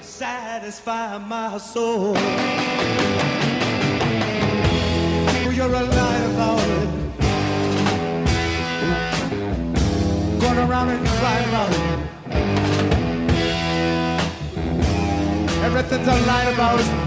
satisfy my soul. You're a lie about it. Going around and crying about it. Everything's a lie about it.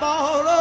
ball